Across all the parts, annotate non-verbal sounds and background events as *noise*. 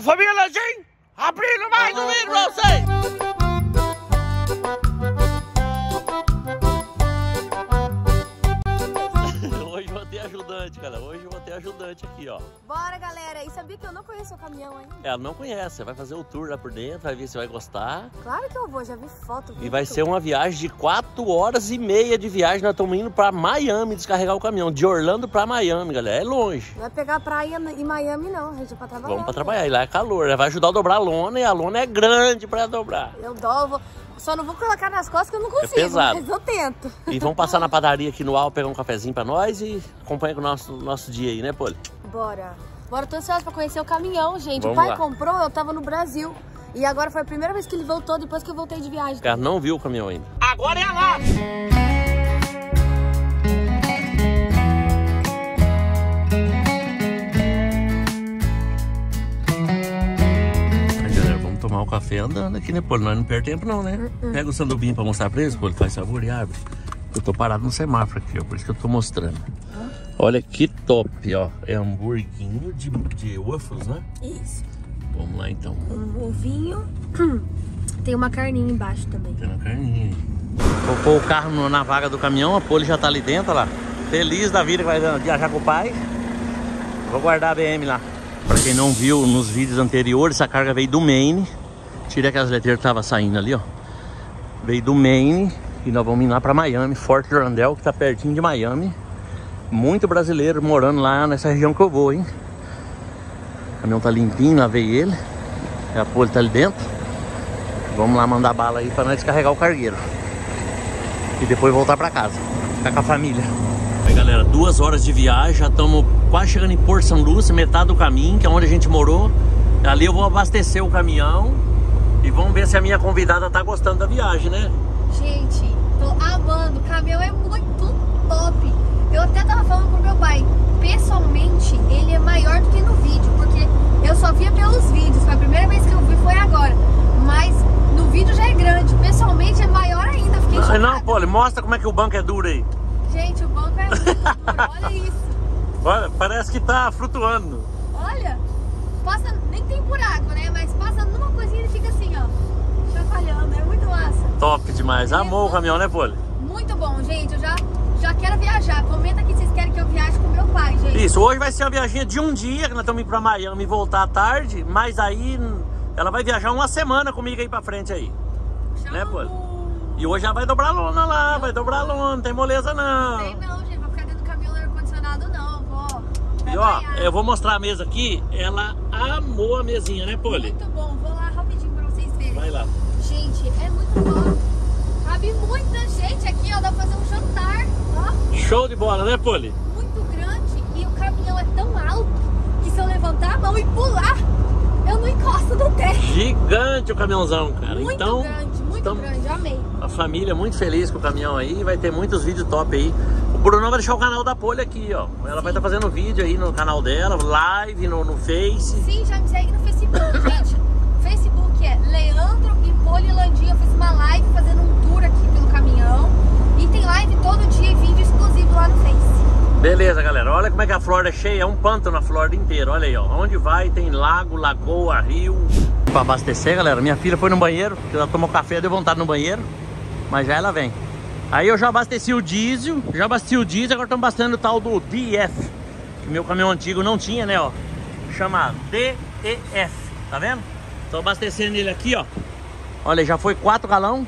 da família Landim, abrindo mais um vídeo ajudante, cara. Hoje vou ter ajudante aqui, ó. Bora, galera. E sabia que eu não conheço o caminhão ainda? Ela não conhece, vai fazer o tour lá por dentro, vai ver se vai gostar. Claro que eu vou, já vi foto. E vai ser uma viagem de 4 horas e meia de viagem. Nós estamos indo pra Miami descarregar o caminhão. De Orlando pra Miami, galera. É longe. Não vai pegar praia em Miami, não. A gente é pra trabalhar. Vamos pra trabalhar. E lá é calor. né? Vai ajudar a dobrar a lona e a lona é grande pra dobrar. Eu dou, vou... só não vou colocar nas costas que eu não consigo. pesado. Mas eu tento. E vamos passar na *laughs* padaria aqui no Al, pegar um cafezinho pra nós e acompanha com o nosso, nosso dia aí, né, Poli? Bora. Bora, tô ansiosa pra conhecer o caminhão, gente. Vamos o pai lá. comprou, eu tava no Brasil. E agora foi a primeira vez que ele voltou depois que eu voltei de viagem. O cara não viu o caminhão ainda. Agora é a lá! Café andando aqui, né, Poli? Nós não perdemos tempo não, né? Pega o sandubinho pra mostrar pra eles, Poli, faz sabor e abre. Eu tô parado no semáforo aqui, ó, por isso que eu tô mostrando. Olha que top, ó. É hamburguinho de, de waffles, né? Isso. Vamos lá, então. Um ovinho. *clears throat* Tem uma carninha embaixo também. Tem uma carninha. Vou pôr o carro no- na vaga do caminhão, a Poli já tá ali dentro, lá. Feliz da vida que vai viajar com o pai. Vou guardar a BM lá. Pra quem não viu nos vídeos anteriores, essa carga veio do Maine. Tirei aquelas letreiras que tava saindo ali, ó. Veio do Maine e nós vamos ir lá pra Miami, Fort Lauderdale, que tá pertinho de Miami. Muito brasileiro morando lá nessa região que eu vou, hein. O caminhão tá limpinho, lavei ele. A Poli tá ali dentro. Vamos lá mandar bala aí pra nós descarregar o cargueiro. E depois voltar pra casa. Ficar com a família. Aí galera, duas horas de viagem, já estamos quase chegando em Porto São Lúcio, metade do caminho, que é onde a gente morou. Ali eu vou abastecer o caminhão e vamos ver se a minha convidada tá gostando da viagem, né? Gente, tô amando. O caminhão é muito top. Eu até tava falando pro meu pai. Pessoalmente, ele é maior do que no vídeo, porque eu só via pelos vídeos. Foi a primeira vez que eu vi, foi agora. Mas no vídeo já é grande. Pessoalmente é maior ainda. Fiquei Não, chocada. não, Poli, mostra como é que o banco é duro aí. Gente, o banco é muito duro. *laughs* Olha isso. Olha, parece que tá flutuando. Olha. Passa, nem tem por água, né? Mas passa numa coisinha e fica assim, ó. Chacoalhando. É muito massa. Top demais. Amou o caminhão, né, Poli? Muito bom, gente. Eu já, já quero viajar. Comenta aqui se vocês querem que eu viaje com meu pai, gente. Isso, hoje vai ser uma viaginha de um dia, que nós estamos indo pra Miami e voltar à tarde, mas aí ela vai viajar uma semana comigo aí pra frente aí. né, pô? E hoje já vai dobrar lona lá, vai dobrar lona, não tem moleza não. Sei não, gente. Vou ficar dentro do caminhão no ar-condicionado, não. Vou. E ó, eu vou mostrar a mesa aqui, ela amou a mesinha, né, Poli? Muito bom. Vou lá rapidinho pra vocês verem. Vai lá. Gente, é muito bom. Cabe muita gente aqui, ó. Dá pra fazer um jantar, ó. Show de bola, né, Poli? Muito grande. E o caminhão é tão alto que se eu levantar a mão e pular, eu não encosto no teto. Gigante o caminhãozão, cara. Muito então, grande, muito estamos- grande. Amei. a família muito feliz com o caminhão aí, vai ter muitos vídeos top aí. O Bruno vai deixar o canal da Poli aqui, ó. Ela vai estar fazendo vídeo aí no canal dela, live no, no Face. Sim, já me segue no Facebook, gente. Facebook é Leandro e Polilandinha. Eu fiz uma live fazendo um tour aqui pelo caminhão. E tem live todo dia e vídeo exclusivo lá no Face. Beleza, galera. Olha como é que a Flórida é cheia. É um pântano na Flórida inteira. Olha aí, ó. Onde vai tem lago, lagoa, rio. Pra abastecer, galera, minha filha foi no banheiro. porque Ela tomou café, deu vontade no banheiro. Mas já ela vem. Aí eu já abasteci o diesel. Já abasteci o diesel. Agora estamos abastecendo o tal do DF. Que meu caminhão antigo não tinha, né, ó. Chama DEF. Tá vendo? Tô abastecendo ele aqui, ó. Olha, já foi 4 galão.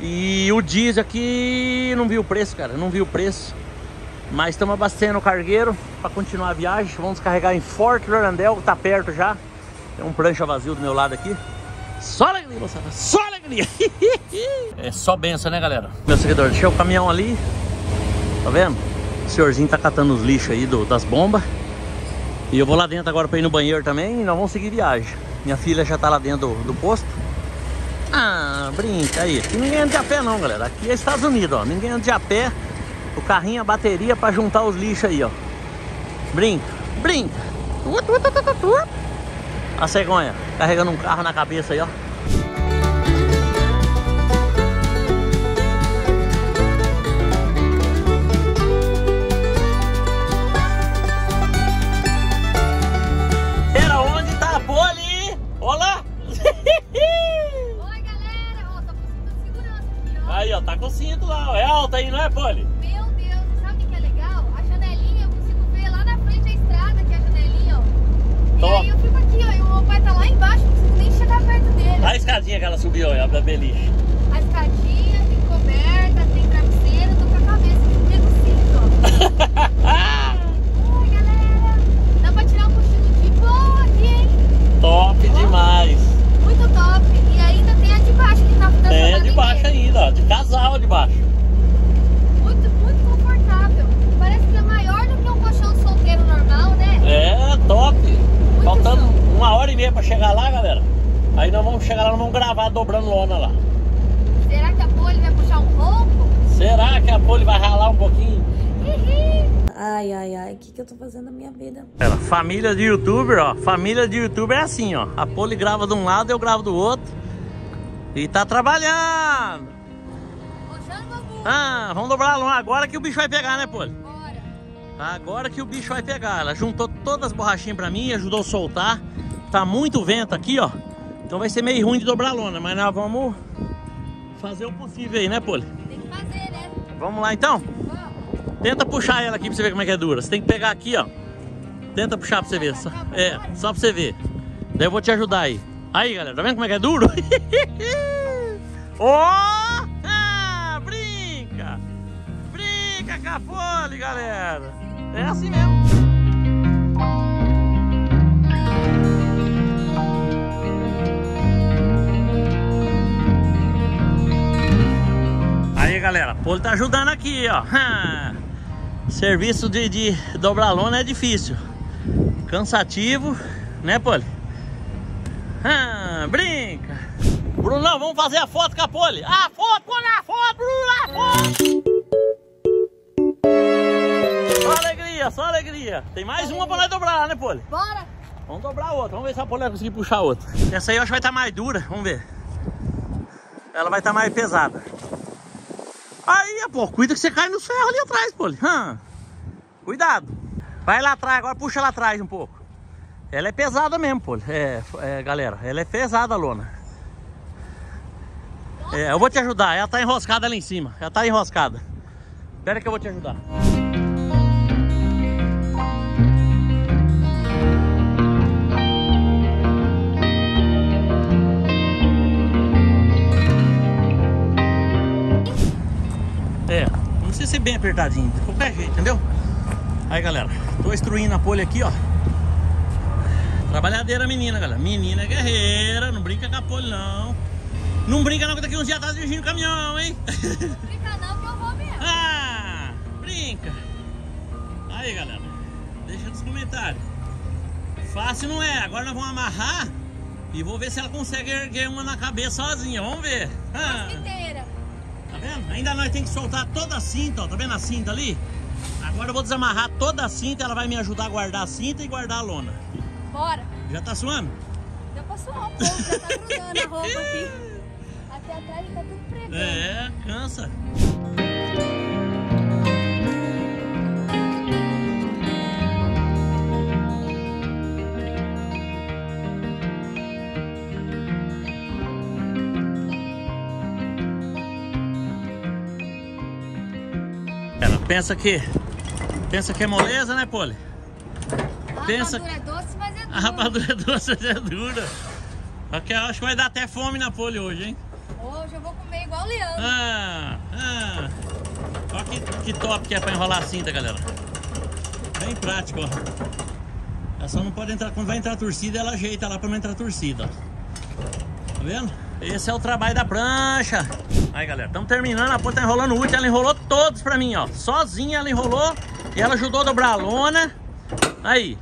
E o diesel aqui não vi o preço, cara. Não vi o preço. Mas estamos abastecendo o cargueiro para continuar a viagem. Vamos carregar em Fort Lauderdale, que tá perto já. Tem um prancha vazio do meu lado aqui. Só alegria, moçada. Só alegria. *laughs* é só benção, né, galera? Meu seguidor, deixei o caminhão ali. Tá vendo? O senhorzinho tá catando os lixos aí do- das bombas. E eu vou lá dentro agora para ir no banheiro também. E nós vamos seguir viagem. Minha filha já tá lá dentro do, do posto. Ah, brinca aí. Aqui ninguém anda de a pé não, galera. Aqui é Estados Unidos, ó. Ninguém anda de a pé. O carrinho, a bateria pra juntar os lixos aí, ó. Brinca, brinca. A cegonha, carregando um carro na cabeça aí, ó. Era onde tá a boa ali? Olá! *laughs* Oi, galera! Ó, tá com cinto de segurança aqui, ó. Aí, ó, tá com cinto lá, ó. É alta aí, não é, Poli? Subiu, ó, da beliche. A escadinha, tem coberta, tem travesseiro, tô com a cabeça aqui no cinto, ó. Oi, galera. Dá pra tirar um cochilo de boa aqui, hein? Top demais. Muito top. E ainda tem a de baixo que tá ficando Tem a de baixo ainda, ó. De casal de baixo. Muito, muito confortável. Parece que é maior do que um colchão solteiro normal, né? É, top. Faltando show. uma hora e meia pra chegar lá, galera. Aí nós vamos chegar lá, nós vamos gravar dobrando lona lá. Será que a Poli vai puxar um ronco? Será que a Poli vai ralar um pouquinho? Hihi. Ai, ai, ai, o que, que eu tô fazendo na minha vida? Ela, família de youtuber, ó. Família de youtuber é assim, ó. A Poli grava de um lado, eu gravo do outro. E tá trabalhando. Puxando o bambu. Ah, vamos dobrar a lona agora que o bicho vai pegar, né, Poli? Bora. Agora que o bicho vai pegar. Ela juntou todas as borrachinhas pra mim, ajudou a soltar. Tá muito vento aqui, ó. Então vai ser meio ruim de dobrar a lona, mas nós vamos fazer o possível aí, né, Poli? Tem que fazer, né? Vamos lá então? Vamos. Tenta puxar ela aqui pra você ver como é que é dura. Você tem que pegar aqui, ó. Tenta puxar pra você ver. Só, é, só pra você ver. Daí eu vou te ajudar aí. Aí, galera, tá vendo como é que é duro? *laughs* Ó! ah, brinca! Brinca com a fole, galera! É assim mesmo. Galera, a Poli tá ajudando aqui, ó. *laughs* Serviço de, de dobrar lona é difícil. Cansativo, né, Poli? *laughs* Brinca. Brunão, vamos fazer a foto com a Poli. Ah, foto, Poli, a foto, Bruno, a foto. Só alegria, só alegria. Tem mais uma pra nós dobrar né, Poli? Bora. Vamos dobrar outra. Vamos ver se a Poli vai conseguir puxar outra. Essa aí eu acho que vai estar mais dura. Vamos ver. Ela vai estar mais pesada. Aí, pô, cuida que você cai no ferro ali atrás. Hã? Cuidado. Vai lá atrás, agora puxa lá atrás um pouco. Ela é pesada mesmo, Poli. É, é, galera, ela é pesada a lona. É, eu vou te ajudar. Ela tá enroscada ali em cima. Ela tá enroscada. Espera que eu vou te ajudar. Ser bem apertadinho, de qualquer jeito, entendeu? Aí, galera, tô instruindo a polha aqui, ó. Trabalhadeira menina, galera. Menina é guerreira, não brinca com a polha, não. Não brinca não, que daqui uns dias tá dirigindo caminhão, hein? Brinca não que eu vou mesmo. ah, brinca. Aí, galera, deixa nos comentários. Fácil não é, agora nós vamos amarrar e vou ver se ela consegue erguer uma na cabeça sozinha, vamos ver. Ah. Inteira. Tá vendo? Ainda nós temos que soltar toda a cinta, ó. Tá vendo a cinta ali? Agora eu vou desamarrar toda a cinta, ela vai me ajudar a guardar a cinta e guardar a lona. Bora. Já tá suando? Já passou um pouco, já tá grudando a roupa aqui. Aqui atrás tá tudo pregando. É, cansa. Pensa que pensa que é moleza, né, Poli? A pensa- rapadura é doce, mas é A dura. rapadura é doce, mas é dura. Só que eu acho que vai dar até fome na Poli hoje, hein? Hoje eu vou comer igual o Leandro. Ah, ah. Olha que, que top que é pra enrolar a cinta, galera. Bem prático, ó. Ela só não pode entrar, quando vai entrar torcida, ela ajeita lá pra não entrar torcida, ó. Tá vendo? Esse é o trabalho da prancha. Aí, galera, estamos terminando. A ponta tá enrolando o último. Ela enrolou todos pra mim, ó. Sozinha ela enrolou. E ela ajudou a dobrar a lona. Aí.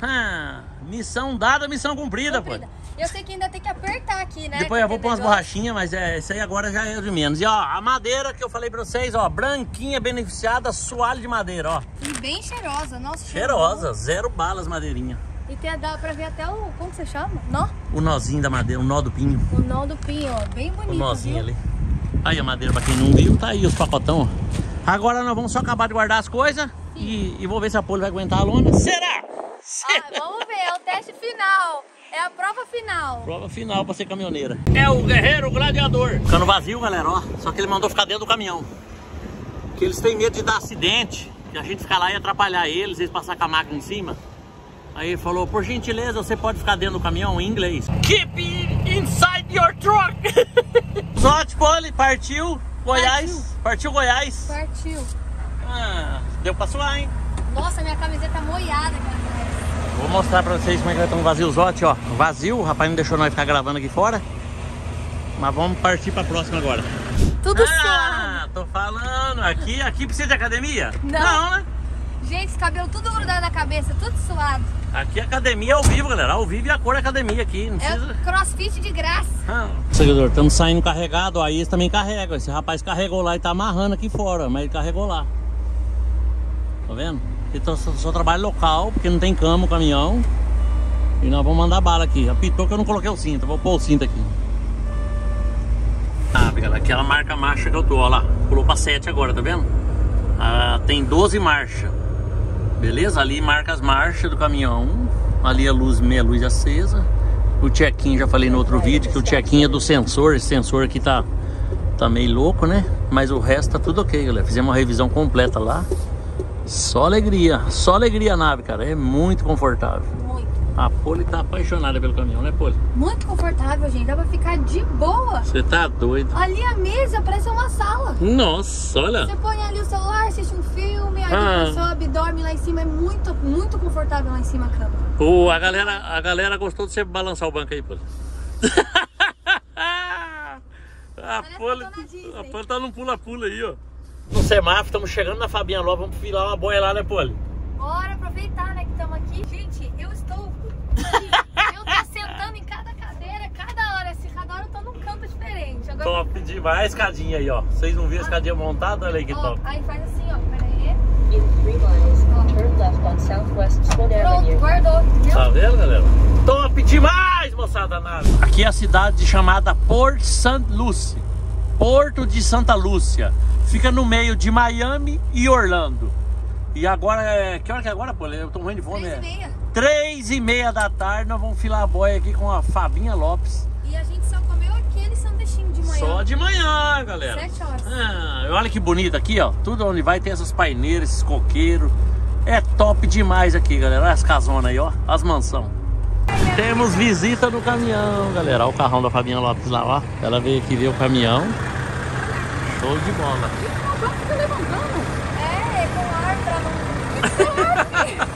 Ah, missão dada, missão cumprida, pô. Comprida. Eu sei que ainda tem que apertar aqui, né? Depois eu vou pôr umas borrachinhas, mas é, isso aí agora já é de menos. E ó, a madeira que eu falei pra vocês, ó, branquinha, beneficiada, sualho de madeira, ó. E bem cheirosa, nossa. Cheirosa, zero balas madeirinha. E tem, dá pra ver até o. Como você chama? Nó? O nozinho da madeira, o nó do pinho. O nó do pinho, ó. Bem bonito. O nozinho viu? ali. Aí a madeira, pra quem não viu, tá aí os pacotão, ó. Agora nós vamos só acabar de guardar as coisas e, e vou ver se a pole vai aguentar a lona. Será? Ah, vamos ver, é o teste final. É a prova final. Prova final pra ser caminhoneira. É o guerreiro gladiador. Ficando vazio, galera, ó. Só que ele mandou ficar dentro do caminhão. que eles têm medo de dar acidente, que a gente ficar lá e atrapalhar eles, eles passar com a máquina em cima. Aí ele falou, por gentileza, você pode ficar dentro do caminhão em inglês. Keep it inside your truck. *laughs* Sorte, Poli, partiu Goiás. Partiu, partiu Goiás. Partiu. Ah, deu pra suar, hein? Nossa, minha camiseta moiada, cara. Vou mostrar pra vocês como é que vai estar um vaziozote, ó. Vazio, o rapaz não deixou nós ficar gravando aqui fora. Mas vamos partir pra próxima agora. Tudo ah, tô falando. Aqui, aqui precisa de academia? Não. Não, né? Gente, esse cabelo tudo grudado na cabeça, tudo suado. Aqui é academia ao vivo, galera. Ao vivo e a cor é academia aqui. Não precisa... É crossfit de graça. Ah. Seguidor, estamos saindo carregado. Aí eles também carregam. Esse rapaz carregou lá e tá amarrando aqui fora, mas ele carregou lá. Tá vendo? Então só, só trabalho local, porque não tem cama o caminhão. E nós vamos mandar bala aqui. Apitou que eu não coloquei o cinto. Vou pôr o cinto aqui. Ah, galera, aquela marca marcha que eu tô, ó lá. Pulou pra 7 agora, tá vendo? Ah, tem 12 marchas. Beleza? Ali marca as marchas do caminhão. Ali a luz, meia luz acesa. O check-in, já falei no outro vídeo, que o check-in é do sensor. Esse sensor aqui tá, tá meio louco, né? Mas o resto tá tudo ok, galera. Fizemos uma revisão completa lá. Só alegria, só alegria a nave, cara. É muito confortável. A Poli tá apaixonada pelo caminhão, né, Poli? Muito confortável, gente. Dá pra ficar de boa. Você tá doido. Ali a mesa parece uma sala. Nossa, olha. Você põe ali o celular, assiste um filme, aí Ah. sobe, dorme lá em cima. É muito, muito confortável lá em cima a cama. Pô, a galera, a galera gostou de você balançar o banco aí, Poli. *laughs* a Poli, a Poli tá num pula-pula aí, ó. No semáforo, estamos chegando na Fabinha Lopes, vamos filar uma boia lá, né, Poli? Bora aproveitar, né, que estamos aqui. Gente. Eu tô sentando em cada cadeira, cada hora. Se cada hora eu tô num canto diferente. Agora, Top demais a escadinha aí, ó. Vocês não viram a escadinha montada? Olha aí que ó, top. aí faz assim, ó. Pera aí. In three miles, turn left on Southwest Pronto, Avenue. guardou. Viu? Tá vendo, galera? Top demais, moçada nave. Aqui é a cidade chamada Port St. Lucie. Porto de Santa Lúcia. Fica no meio de Miami e Orlando. E agora é. Que hora que é agora, pô? Eu tô morrendo de fome. E é. meia. Três e meia da tarde, nós vamos filar a boia aqui com a Fabinha Lopes. E a gente só comeu aquele sanduichinho de manhã. Só de manhã, galera. Sete horas. Ah, olha que bonito aqui, ó. Tudo onde vai tem essas paineiras, esses coqueiros. É top demais aqui, galera. Olha as casonas aí, ó. As mansão. Temos visita no caminhão, galera. Olha o carrão da Fabinha Lopes lá, ó. Ela veio aqui ver o caminhão. Show de bola. É, com ar pra não. *laughs*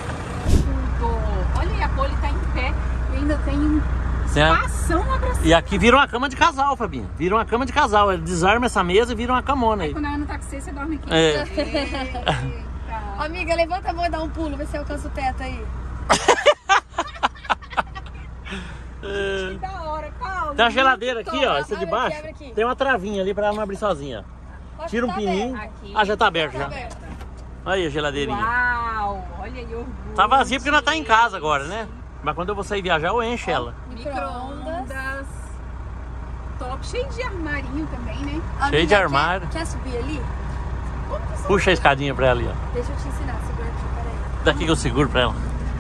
Tudo. Olha, e a Poli tá em pé e ainda tem um Certo? ação lá pra cima. E aqui vira uma cama de casal, Fabinha. Vira uma cama de casal. Ele desarma essa mesa e vira uma camona aí. Quando ela não tá com você, você dorme aqui. É. Eita. *laughs* Amiga, levanta a mão e dá um pulo, vê se alcança o teto aí. Que da hora, Paulo. Tem a geladeira aqui, ó. Essa de baixo. aqui. Tem uma travinha ali pra ela não abrir sozinha. Acho Tira um tá pininho. Ah, já tá aberto Tá já. aberto. Aí a geladeirinha. Uau, olha aí, orgulho. Tá vazia porque nós tá em casa agora, né? Mas quando eu vou sair viajar, eu encho ela. Micro-ondas. Top, cheio de armarinho também, né? Cheio de armário. Quer, quer subir ali? Puxa a escadinha pra ela ali, ó. Deixa eu te ensinar, segura aqui, peraí. Daqui que eu seguro pra ela.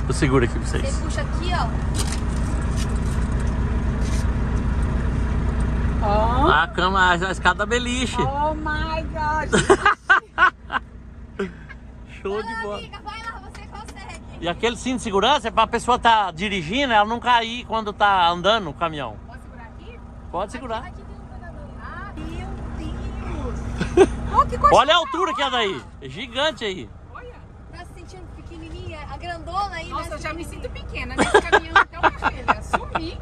Eu seguro aqui pra Você vocês. puxa aqui, ó. Oh, A cama, a escada beliche. oh my God. *laughs* Show de bola. amiga, vai lá. E aquele cinto de segurança é pra pessoa tá dirigindo, ela não cair quando tá andando o caminhão. Posso segurar aqui? Pode segurar. Aqui tem um pegador. Ah, meu Deus. *laughs* Oh, Olha a altura que é daí. É gigante aí. Olha. Tá se sentindo pequenininha, a grandona aí, Nossa, né? eu já me sinto pequena nesse caminhão, então, minha filha, sumi.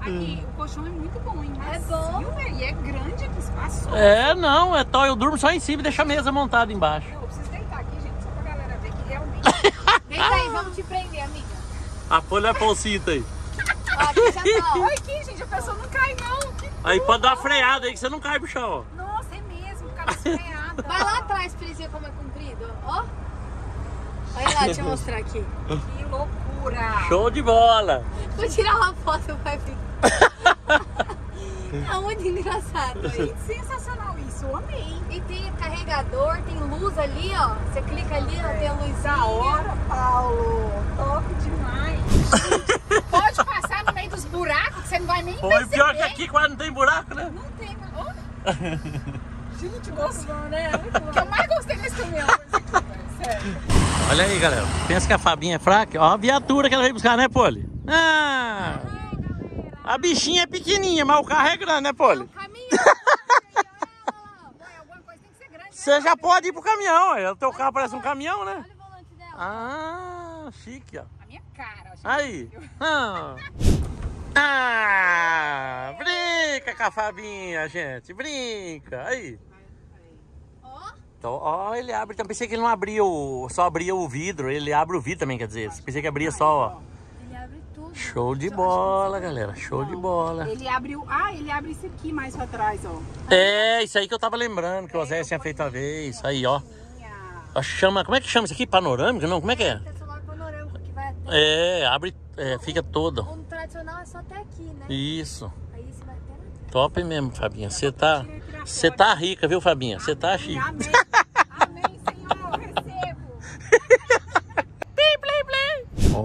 Aqui, o colchão é muito bom, hein? É bom. velho, E é grande aqui, espaço. É, não, é tó. Eu durmo só em cima e deixo a mesa montada embaixo. Eu preciso deitar aqui, gente, só pra galera ver que realmente... Deita aí, vamos te prender, amiga. A folha é pão cinto aí. Ó, aqui já tá, ó. *laughs* Olha aqui, gente, a pessoa não cai, não. Que Aí pode dar uma freada aí que você não cai pro chão, ó. Nossa, é mesmo, cabeça freada. Vai lá atrás pra eles verem como é comprido, ó. Olha lá, deixa eu mostrar aqui. Que loucura. Show de bola. Vou tirar uma foto, vai ver. *laughs* É muito engraçado isso. Sensacional isso, eu amei. E tem carregador, tem luz ali, ó. Você clica ali, ó, tem a luzinha. Da hora, Paulo. Top demais. *laughs* Pode passar no meio dos buracos que você não vai nem Foi perceber. pior que aqui quase não tem buraco, né? Não tem, mas... oh. *laughs* Gente, gosto bom, né? O que eu mais gostei desse caminhão foi isso aqui, velho. Sério. Olha aí, galera. Pensa que a Fabinha é fraca? Ó a viatura que ela veio buscar, né, Poli? Ah! A bichinha é pequenininha, mas o carro é grande, né, Poli? Caminhão. *laughs* Mãe, alguma coisa tem que ser grande. né? Você já pode ir pro caminhão, ó. o teu carro parece um caminhão, né? Olha o volante dela. Ah, chique, ó. A minha cara. Aí. Ah. Ah, brinca com a Fabinha, gente. Brinca. Aí. Ó, Então, ó, ele abre. Então, pensei que ele não abria o. Só abria o vidro. Ele abre o vidro também, quer dizer. Pensei que abria só, ó. Show de bola, galera. Show de bola. Ele abre o. Ah, ele abre isso aqui mais pra trás, ó. É, isso aí que eu tava lembrando, que o Zé tinha feito uma vez. Aí, ó. Ó, Chama, como é que chama isso aqui? Panorâmica? Não, como é que é? Panorâmico que vai até. É, abre, é, fica todo. O tradicional é só até aqui, né? Isso. Aí você vai até Top mesmo, Fabinha. Você tá. Você tá rica, viu, Fabinha? Você tá chique.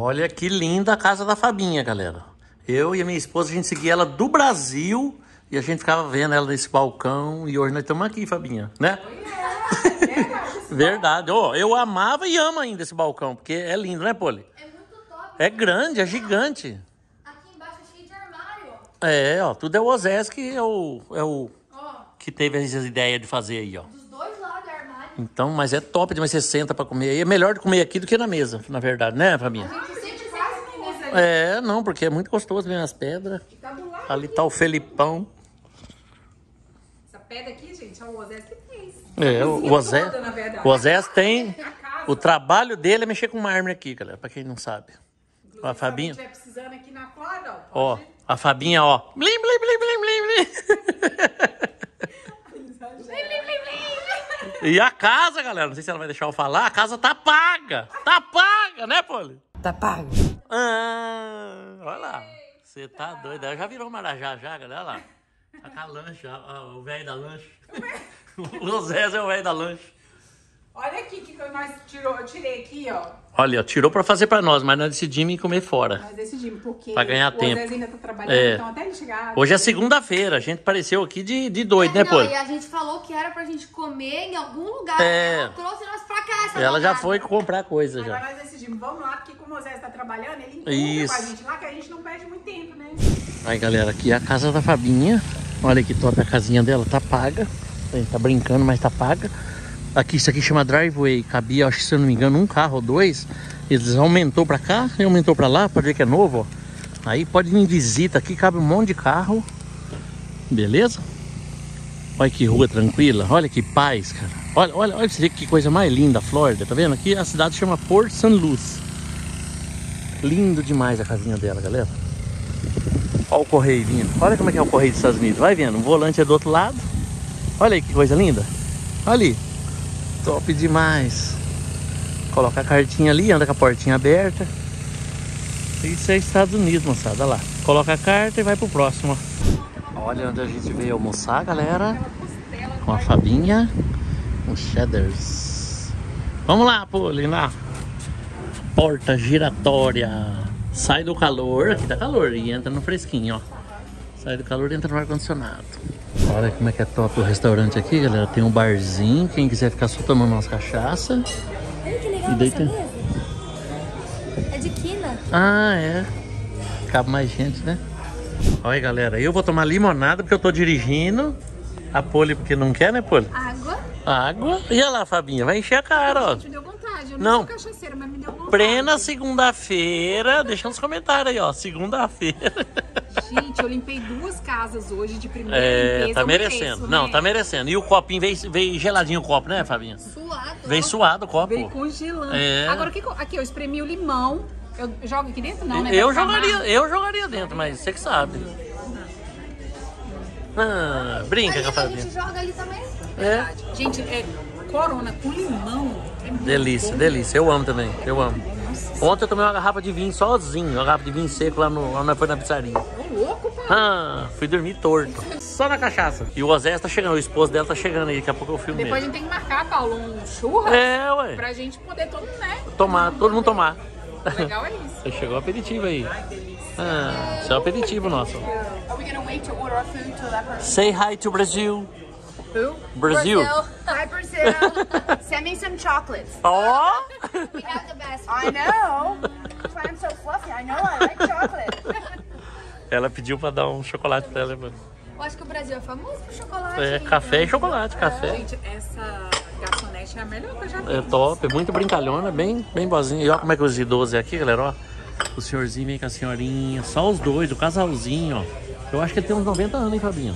Olha que linda a casa da Fabinha, galera. Eu e a minha esposa, a gente seguia ela do Brasil e a gente ficava vendo ela nesse balcão. E hoje nós estamos aqui, Fabinha, né? *laughs* Verdade. Ó, eu amava e amo ainda esse balcão, porque é lindo, né, Poli? É muito top. É grande, é gigante. Aqui embaixo é cheio de armário. É, ó, tudo é o Osés que é o, é o Ó, que teve as ideias de fazer aí, ó. dos dois lados é armário. Então, mas é top demais, você senta pra comer. E é melhor de comer aqui do que na mesa, na verdade, né, Fabinha? A gente sempre Quase senta que aqui, usa ali. É, não, porque é muito gostoso ver as pedras. Tá do lado. Ali tá o Felipão. Essa pedra aqui, gente, é o Osés que fez. É, o cozinha Osés, toda, o Osés tem. *laughs* O trabalho dele é mexer com mármore aqui, galera, pra quem não sabe. Inclusive, Ó, a se Fabinha. estiver precisando aqui na quadra, Ó, pode- a Fabinha, ó. Blim, blim, blim, blim, blim, blim. *laughs* E a casa, galera, não sei se ela vai deixar eu falar, a casa tá paga. Tá paga, né, Poli? Tá pago. Ah, olha lá. Você tá doido. Ela já virou marajá já, galera. Olha lá. Tá com a lancha, ó, o velho da lancha. *laughs* O Zé é o velho da lancha. Olha aqui que nós tirou, eu tirei aqui, ó. Olha, tirou pra fazer pra nós, mas nós decidimos ir comer fora. Nós decidimos, porque Pra ganhar o tempo. Ainda tá trabalhando, É. então até ele chegar... Hoje é segunda-feira, a gente pareceu aqui de, de doido, né, não, Poli? e a gente falou que era pra gente comer em algum lugar. É. Ela trouxe nós pra cá, essa Ela já foi comprar coisa Agora já. nós decidimos, vamos lá, porque como o Osés tá trabalhando, ele encontra Isso. com a gente lá, que a gente não perde muito tempo, né? Aí, galera, aqui é a casa da Fabinha. Olha que top a casinha dela, tá paga. A gente tá brincando, mas tá paga. Aqui, isso aqui chama driveway. Cabia, acho que se eu não me engano, um carro ou dois. Eles aumentou pra cá e aumentou pra lá, pra ver que é novo, ó. Aí pode ir em visita aqui, cabe um monte de carro. Beleza? Olha que rua tranquila, olha que paz, cara. Olha, olha, olha você ver que coisa mais linda a Flórida, tá vendo? Aqui a cidade chama Port St. Lucie. Lindo demais a casinha dela, galera. Olha o correio vindo. Olha como é que é o correio dos Estados Unidos. Vai vendo, o volante é do outro lado. Olha aí que coisa linda. Olha ali. Top demais. Coloca a cartinha ali, anda com a portinha aberta. Isso é Estados Unidos, moçada. Olha lá. Coloca a carta e vai pro próximo. Olha onde a gente veio almoçar, galera. Com a Fabinha. Com cheddars. Vamos lá, Poli, lá. Porta giratória. Sai do calor, aqui tá calor, e entra no fresquinho, ó. Sai do calor e entra no ar-condicionado. Olha como é que é top o restaurante aqui, galera. Tem um barzinho, quem quiser ficar só tomando umas cachaça. Olha que legal E daí essa tem- mesa. É de quina. Ah, é. Cabe mais gente, né? Olha, galera, eu vou tomar limonada porque eu tô dirigindo. A Poli porque não quer, né, Poli? Água. Água. E olha lá, Fabinha, vai encher a cara, ó. Me deu vontade, eu Não. não, sou cachaceira, mas me deu vontade. Plena segunda-feira. Deixa nos comentários aí, ó. Segunda-feira. Gente, eu limpei duas casas hoje de primeira É, limpeza. tá merecendo. mereço, Não, né? tá merecendo. E o copinho veio, veio geladinho o copo, né, Fabinha? Suado. Veio suado o copo. Veio congelando. É. Agora, que aqui, eu espremi o limão. Eu jogo aqui dentro? Não, né? eu jogaria, eu jogaria dentro, mas você que sabe. Ah, brinca Aí com a a Fabinha. gente joga ali também. É. Gente, é corona com limão. É Delícia, bom. delícia. Eu amo também, eu amo. Ontem eu tomei uma garrafa de vinho sozinho, uma garrafa de vinho seco lá no, lá nós foi na pizzaria. Louco, pai. Ah, fui dormir torto. Só na cachaça. E o Osés tá chegando, o esposo dela tá chegando aí, daqui a pouco eu filmo Depois a ele. gente tem que marcar, Paulo, um churras É, ué. pra gente poder todo, né? Tomar, todo mundo tomar. Legal é isso. *laughs* Chegou o aperitivo aí. Ah, isso é o aperitivo nosso. Are we gonna wait to order our food till that person? Say hi to Brasil. Who? Brasil. Hi, Brazil. *laughs* Send me some chocolates. Ó! We have the best. I know. That's why I'm so fluffy. I know I like chocolate. Ela pediu pra dar um chocolate pra ela, mano. Eu acho que o Brasil é famoso por chocolate. É café e chocolate, café. Gente, essa garçonete é a melhor que eu já vi. É top, muito brincalhona, bem, bem boazinha. E olha como é que os idosos é aqui, galera, ó. O senhorzinho vem com a senhorinha, só os dois, o casalzinho, ó. Eu acho que ele tem uns 90 anos, hein, Fabinho?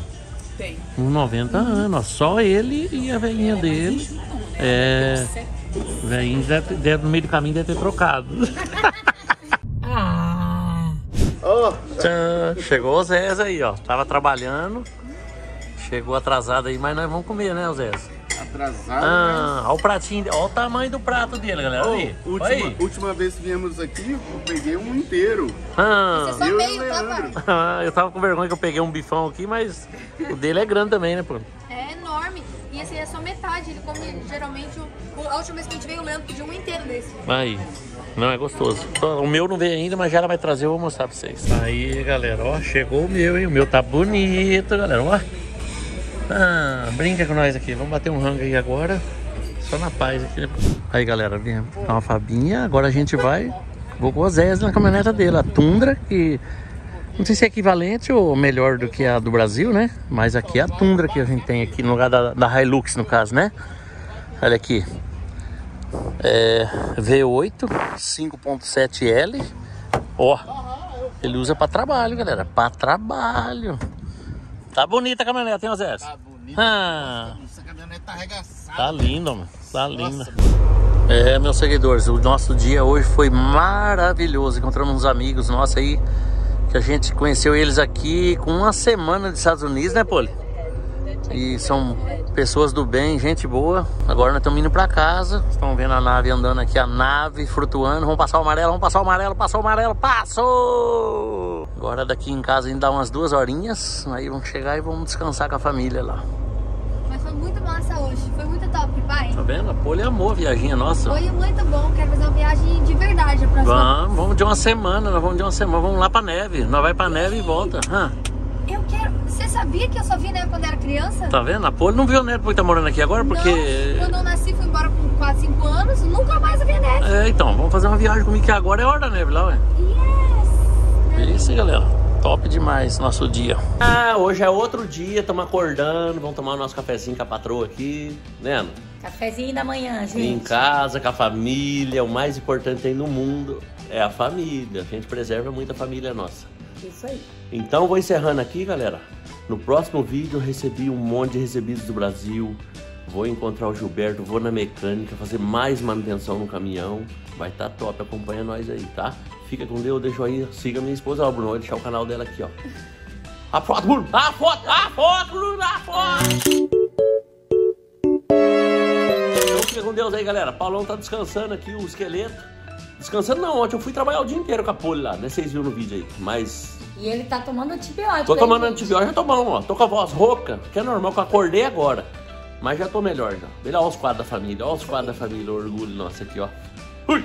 Tem. Uns 90 anos, ó. Só ele e a velhinha dele. É. O velhinho deve, deve- no meio do caminho deve ter trocado. *laughs* Tchan, chegou o Zé aí, ó. Tava trabalhando. Chegou atrasado aí, mas nós vamos comer, né, o Zé? Atrasado, Ah, olha o pratinho, olha o tamanho do prato dele, galera. Né? Ô, Olha última, aí. última vez que viemos aqui, eu peguei um inteiro. Ah, Você só Eu meio, tá, pai? Leandro. eu tava com vergonha que eu peguei um bifão aqui, mas o dele é grande também, né, pô? É enorme. E esse é só metade. Ele come geralmente. O, a última vez que a gente veio, o Leandro pediu um inteiro desse. Aí. Não, é gostoso. O meu não veio ainda, mas já ela vai trazer, eu vou mostrar pra vocês. Aí, galera, ó, chegou o meu, hein? O meu tá bonito, galera, ó. Ah, brinca com nós aqui. Vamos bater um rango aí agora. Só na paz aqui. né? Aí, galera, vem uma Fabinha. Agora a gente vai. Vou com o Zé na caminhoneta dele, a Tundra, que não sei se é equivalente ou melhor do que a do Brasil, né? Mas aqui é a Tundra que a gente tem aqui no lugar da, da Hilux, no caso, né? Olha aqui. É, V8 5.7L. Ó, ele usa pra trabalho, galera. Pra trabalho. Tá bonita a caminhonete, hein, Zé? Tá bonito. Ah, Essa caminhonete tá arregaçada. tá lindo, mano. Tá linda. Nossa, É, meus seguidores, o nosso dia hoje foi maravilhoso. Encontramos uns amigos nossos aí que a gente conheceu eles aqui com uma semana dos Estados Unidos, né, Poli? E são pessoas do bem, gente boa. Agora nós estamos indo pra casa. Estão vendo a nave andando aqui, a nave flutuando. Vamos passar o amarelo, vamos passar o amarelo, passou o amarelo, passou! Agora daqui em casa ainda dá umas duas horinhas. Aí vamos chegar e vamos descansar com a família lá. Mas foi muito massa hoje. Foi muito top, pai. Tá vendo? A Poli amou a viaginha nossa. Foi muito bom. Quero fazer uma viagem de verdade a próxima. Vamos, vamos de uma semana, nós vamos de uma semana, vamos lá pra neve. Nós vai pra neve e volta. Hã? Eu quero. Você sabia que eu só vi neve quando era criança? Tá vendo? A Poli não viu neve porque tá morando aqui agora, porque. Não, quando eu nasci, fui embora com 4, 5 anos, nunca mais vi neve. É, então, vamos fazer uma viagem comigo que agora é hora da neve lá, ué. Yes! Isso galera. Top demais nosso dia. Ah, hoje é outro dia, estamos acordando, vamos tomar o nosso cafezinho com a patroa aqui, né? Cafezinho da manhã, Em gente. casa, com a família, o mais importante aí no mundo é a família. A gente preserva muito a família nossa. Isso aí. Então vou encerrando aqui, galera. No próximo vídeo eu recebi um monte de recebidos do Brasil. Vou encontrar o Gilberto, vou na mecânica, fazer mais manutenção no caminhão. Vai estar tá top, acompanha nós aí, tá? Fica com Deus, deixa aí, siga minha esposa, ó, Bruno, vou deixar o canal dela aqui, ó. A foto, Bruno! A foto, a foto, Bruno, a foto! Então fica com Deus aí, galera. Paulão tá descansando aqui, o esqueleto. Descansando não, ontem eu fui trabalhar o dia inteiro com a pole lá, né? Vocês viram no vídeo aí. Mas E ele tá tomando antibiótico. Tô tomando gente? antibiótico, já tô bom, ó. Tô com a voz rouca, que é normal, que eu acordei agora. Mas já tô melhor já. Olha os quadros da família, olha os quadros da família, o orgulho nosso aqui, ó. Ui!